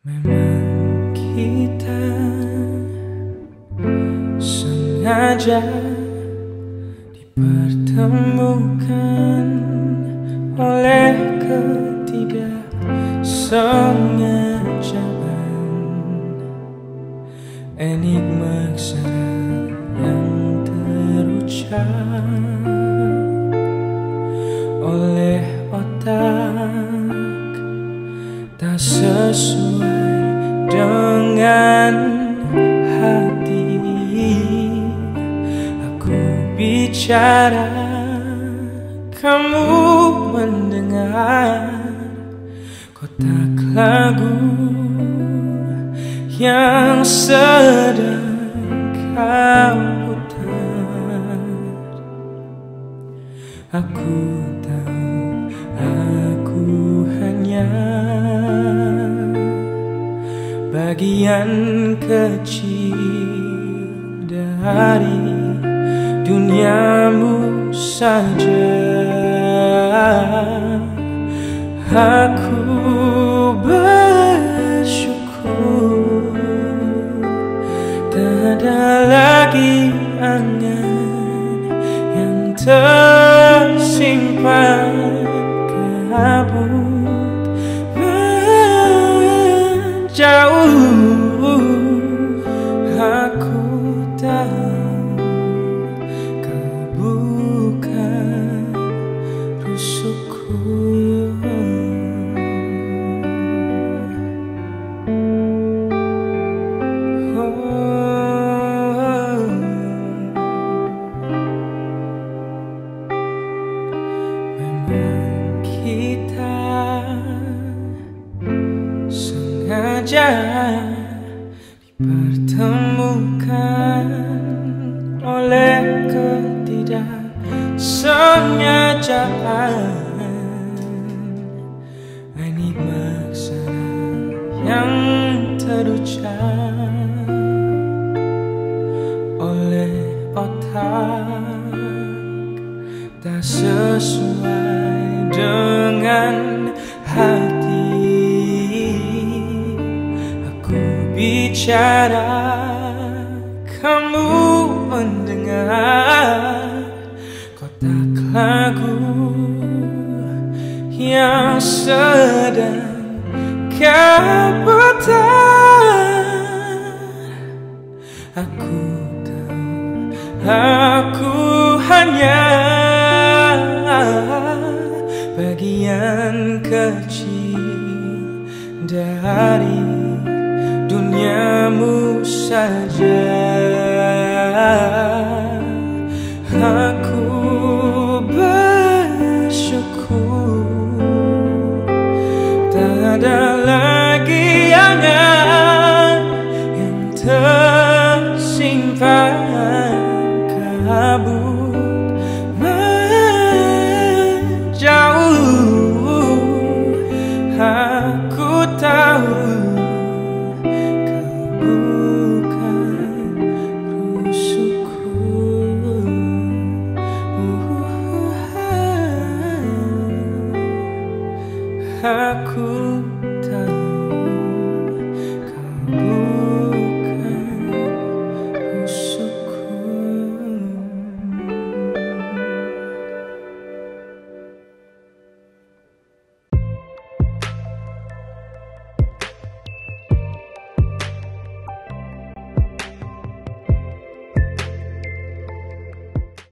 Memang kita sengaja dipertemukan oleh ketidaksengajaan enigma yang terucap oleh otak tak sesuai dengan hati. Aku bicara kamu mendengar kotak lagu yang sedang kau putar aku tahu aku hanya bagian kecil dari duniamu saja. Aku bersyukur tak ada lagi angan yang tersimpan kita sengaja dipertemukan oleh ketidaksengajaan enigma yang terucap oleh otak tak sesuai dengan hati. Aku bicara kamu mendengar kotak lagu yang sedang kau putar aku tahu aku hanya kecil dari duniamu saja. Aku bersyukur. Tak ada lagi angan yang tersimpan kabut